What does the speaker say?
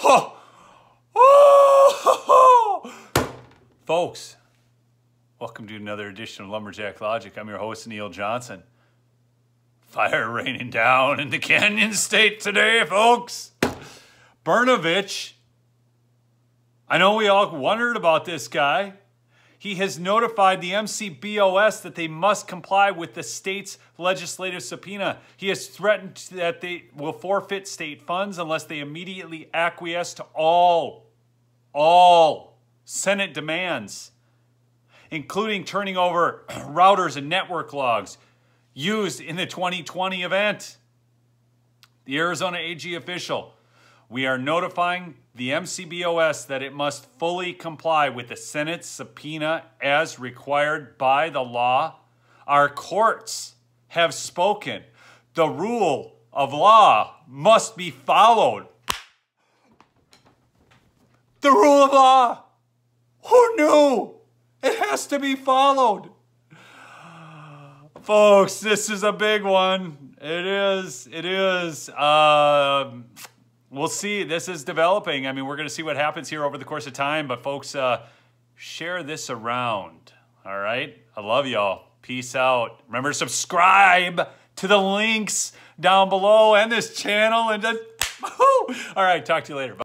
Folks, welcome to another edition of Lumberjack Logic. I'm your host, Neil Johnson. Fire raining down in the Canyon State today, folks. Brnovich, I know we all wondered about this guy. He has notified the MCBOS that they must comply with the state's legislative subpoena. He has threatened that they will forfeit state funds unless they immediately acquiesce to all, all Senate demands, including turning over routers and network logs used in the 2020 event. The Arizona AG official, we are notifying the MCBOS that it must fully comply with the Senate's subpoena as required by the law. Our courts have spoken. The rule of law must be followed. The rule of law. Who knew? It has to be followed. Folks, this is a big one. It is. It is. Um, we'll see. This is developing. I mean, we're going to see what happens here over the course of time. But folks, uh, share this around. All right. I love y'all. Peace out. Remember to subscribe to the links down below and this channel. And just, all right. Talk to you later. Bye.